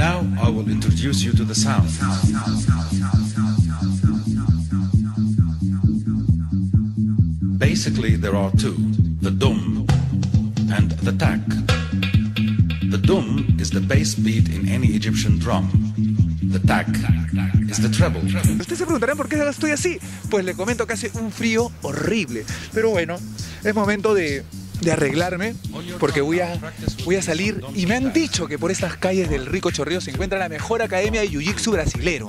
Now I will introduce you to the sound. Basically, there are two the dum and the tak. The dum is the bass beat in any Egyptian drum. The tak is the treble. Ustedes se preguntarán por qué estoy así. Pues le comento que hace un frío horrible. Pero bueno, es momento de, de arreglarme porque voy a, voy a salir y me han dicho que por estas calles del Rico Chorrillo se encuentra la mejor academia de Jiu-Jitsu brasilero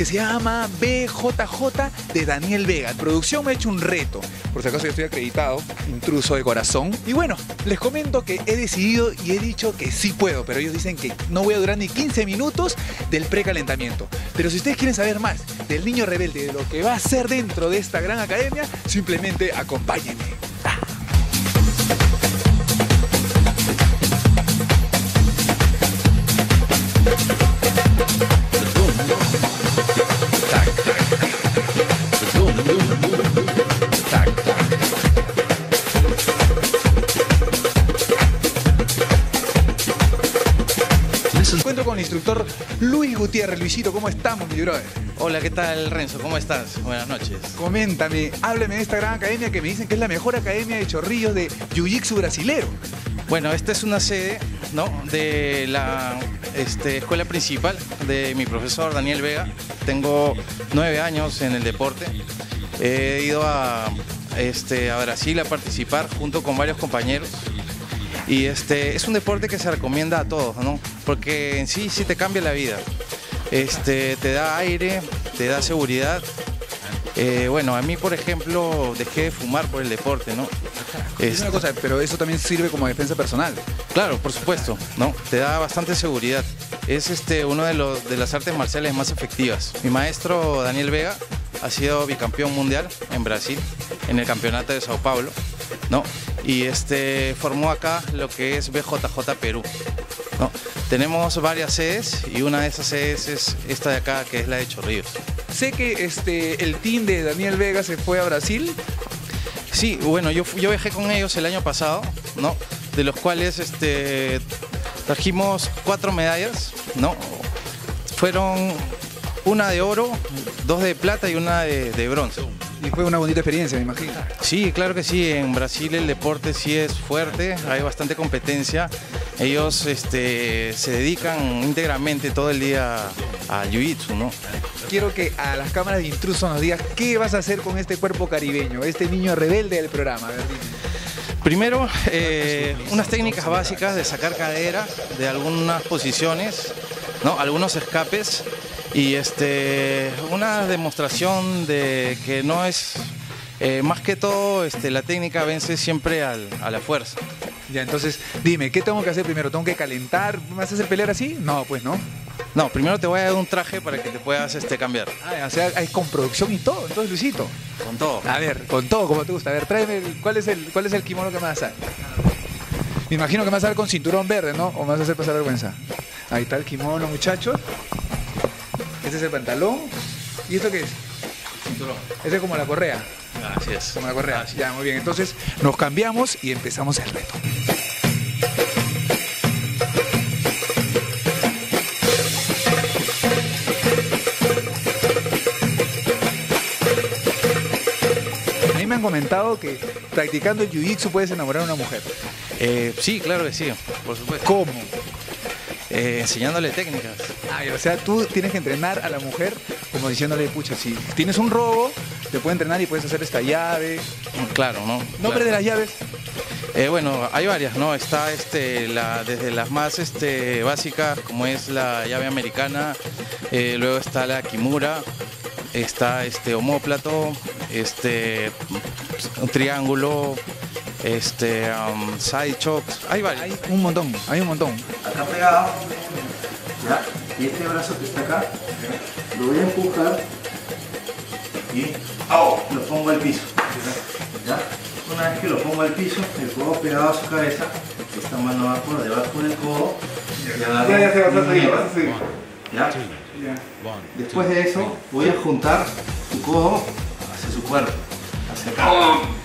que se llama BJJ de Daniel Vega. Producción me ha hecho un reto. Por si acaso yo estoy acreditado, intruso de corazón. Y bueno, les comento que he decidido y he dicho que sí puedo, pero ellos dicen que no voy a durar ni 15 minutos del precalentamiento. Pero si ustedes quieren saber más del niño rebelde, de lo que va a ser dentro de esta gran academia, simplemente acompáñenme. Encuentro con el instructor Luis Gutiérrez. Luisito, ¿cómo estamos, mi brother? Hola, ¿qué tal Renzo? ¿Cómo estás? Buenas noches. Coméntame, háblame de esta gran academia que me dicen que es la mejor academia de chorrillos de Jiu-Jitsu brasilero. Bueno, esta es una sede ¿no? de la este, escuela principal de mi profesor Daniel Vega. Tengo nueve años en el deporte. He ido a, este, a Brasil a participar junto con varios compañeros. Y este, es un deporte que se recomienda a todos, ¿no? Porque en sí sí te cambia la vida. Este, te da aire, te da seguridad. Eh, bueno, a mí, por ejemplo, dejé de fumar por el deporte, ¿no? Es Este, una cosa, pero eso también sirve como defensa personal. Claro, por supuesto, ¿no? Te da bastante seguridad. Es este, uno de, los, de las artes marciales más efectivas. Mi maestro Daniel Vega ha sido bicampeón mundial en Brasil, en el campeonato de Sao Paulo, ¿no? Y este, formó acá lo que es BJJ Perú, ¿no? Tenemos varias sedes y una de esas sedes es esta de acá, que es la de Chorrillos. Sé que este, el team de Daniel Vega se fue a Brasil. Sí, bueno, yo, yo viajé con ellos el año pasado, ¿no? De los cuales este, trajimos cuatro medallas, ¿no? Fueron una de oro, dos de plata y una de, de bronce. Y fue una bonita experiencia, me imagino. Sí, claro que sí. En Brasil el deporte sí es fuerte, hay bastante competencia. Ellos este, se dedican íntegramente todo el día al jiu-jitsu, ¿no? Quiero que a las cámaras de intruso nos digas qué vas a hacer con este cuerpo caribeño, este niño rebelde del programa. A ver. Primero, eh, unas técnicas básicas de sacar cadera de algunas posiciones, ¿no? algunos escapes y este, una demostración de que no es, eh, más que todo, este, la técnica vence siempre al- a la fuerza. Ya, entonces, dime, ¿qué tengo que hacer primero? ¿Tengo que calentar? ¿Me vas a hacer pelear así? No, pues no. No, primero te voy a dar un traje para que te puedas este, cambiar. Ah, o sea, hay con producción y todo. Entonces, Luisito. Con todo. A ver, con todo como te gusta. A ver, tráeme el- ¿cuál es el, cuál es el kimono que me vas a dar. Me imagino que me vas a dar con cinturón verde, ¿no? ¿O me vas a hacer pasar vergüenza? Ahí está el kimono, muchachos. Este es el pantalón. ¿Y esto qué es? Cinturón. Este es como la correa. Así es. Como la correa. Así. Ya, muy bien. Entonces, nos cambiamos y empezamos el reto. A mí me han comentado que practicando el jiu-jitsu puedes enamorar a una mujer. Eh, sí, claro que sí, por supuesto. ¿Cómo? Eh, enseñándole técnicas. Ay, o sea, tú tienes que entrenar a la mujer como diciéndole, pucha, si tienes un robo, te puede entrenar y puedes hacer esta llave. Claro, ¿no? Nombre Claro. de las llaves. Eh, bueno, hay varias, ¿no? Está este, la, desde las más este, básicas, como es la llave americana, eh, luego está la kimura, está este homóplato, este un triángulo, este um, side chokes, hay varias. Hay un montón, hay un montón. acá pegado, ¿ya? Y este brazo que está acá, lo voy a empujar y lo pongo al piso, ¿ya? Una vez que lo pongo al piso, el codo pegado a su cabeza, esta mano va por debajo del codo y agarro muñeca, ¿ya? Después de eso, voy a juntar su codo hacia su cuerpo, hacia acá.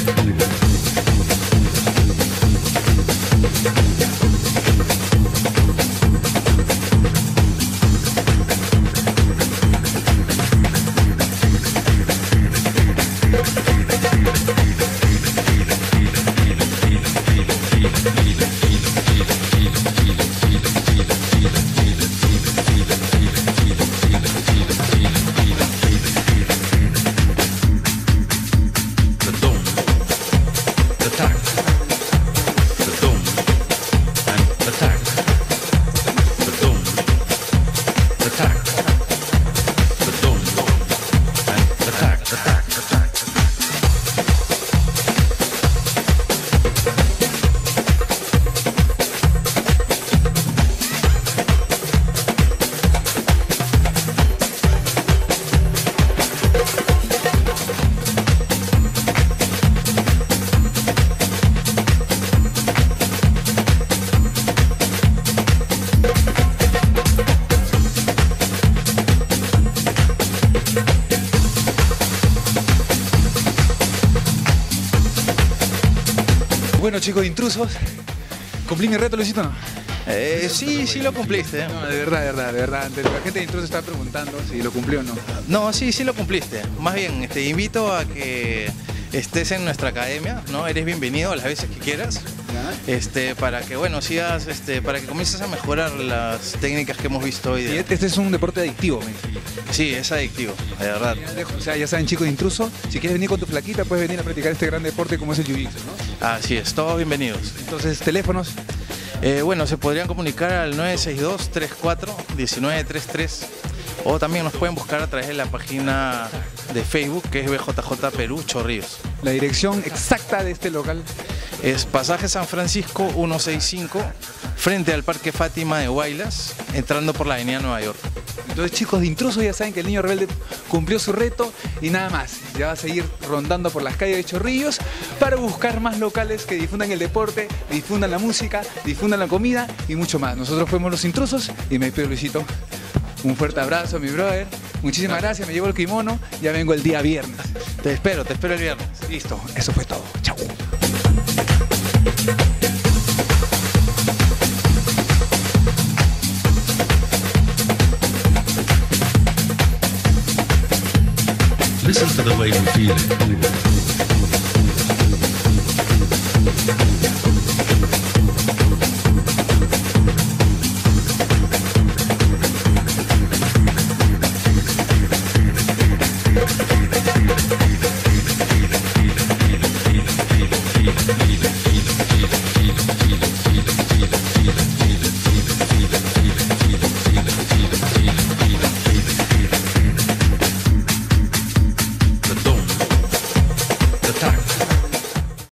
Thank you. Bueno, chicos, intrusos. ¿Cumplí mi reto, Luisito? No, Eh, sí, sí lo cumpliste. no de verdad, de verdad, de verdad. La gente de intrusos estaba preguntando si lo cumplió o no. No, sí, sí lo cumpliste. Más bien, te invito a que estés en nuestra academia, ¿no? Eres bienvenido las veces que quieras. Este, para que, bueno, sigas, este, para que comiences a mejorar las técnicas que hemos visto hoy. Sí, este es un deporte adictivo, men. Sí, es adictivo, de verdad. O sea, ya saben, chicos de intruso, si quieres venir con tu flaquita, puedes venir a practicar este gran deporte como es el jiu-jitsu, ¿no? Así es, todos bienvenidos. Entonces, teléfonos. Eh, bueno, se podrían comunicar al 962-34-1933 o también nos pueden buscar a través de la página de Facebook que es BJJ Perú Chorrillos. La dirección exacta de este local. Es Pasaje San Francisco 165 frente al Parque Fátima de Guaylas, entrando por la Avenida Nueva York. Entonces, chicos de intruso, ya saben que el niño rebelde cumplió su reto y nada más. Ya va a seguir rondando por las calles de Chorrillos para buscar más locales que difundan el deporte, difundan la música, difundan la comida y mucho más. Nosotros fuimos los intrusos y me despido, Luisito. Un fuerte abrazo, mi brother. Muchísimas gracias, me llevo el kimono. Ya vengo el día viernes. Te espero, te espero el viernes. Listo, eso fue todo. Chau. Listen to the way we feel it.